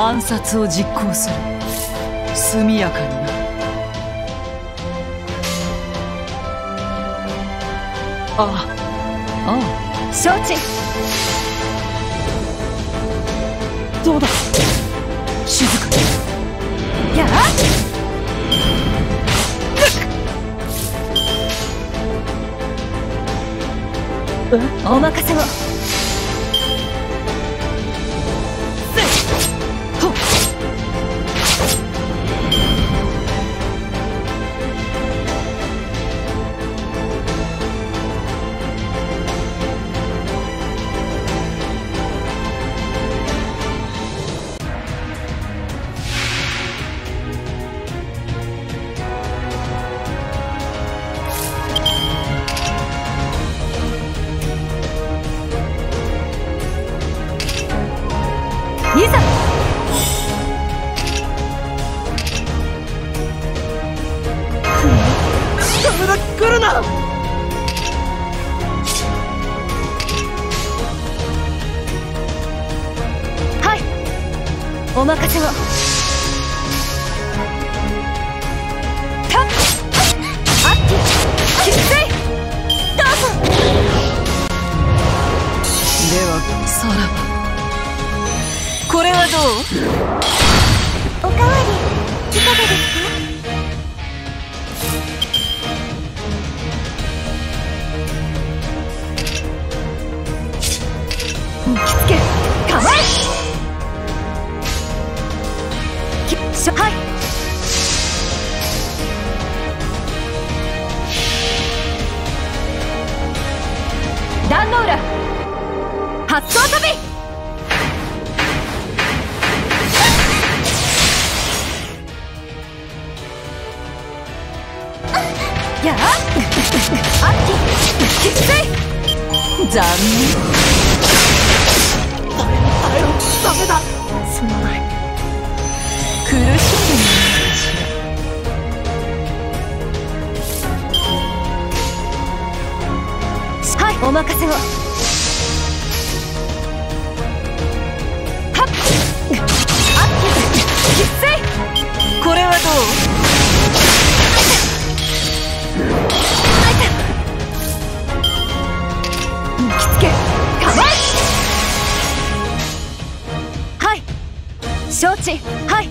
暗殺を実行する。速やかにな。ああ。ああ。承知。どうだ？静か。やあ。お任せをはい。お任せをこれはどう？おかわりいかがですか？着付け。構えきしょはい。壇ノ浦発想飛びや？ああっききつい残念耐えろダメだすまない苦しんでみないかしらはいお任せをはっあっきついしはい。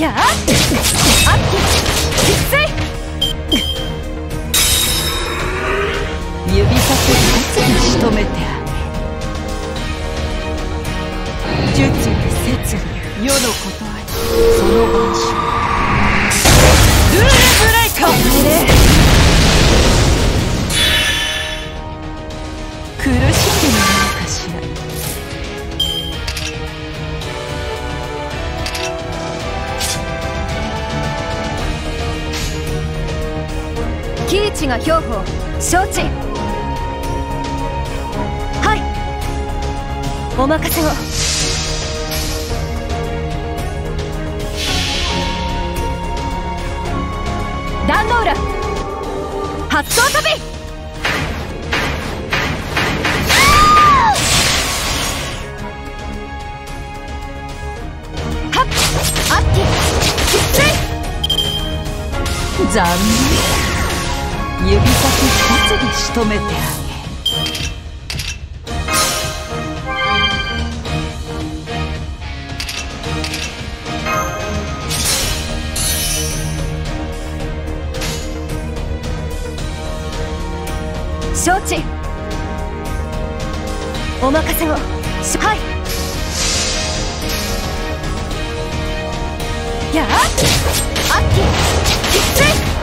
やああっききつい。指先を一つに仕留めてあげ。術理摂理。世のことあ喜一が兵法承知。はい。お任せを。壇ノ浦発想飛び。はっ。あっききつい。残念。指先一つで仕留めてあ承知お任せを。しはい。やあ。あっききつい。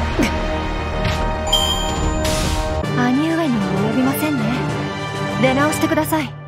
出直してください。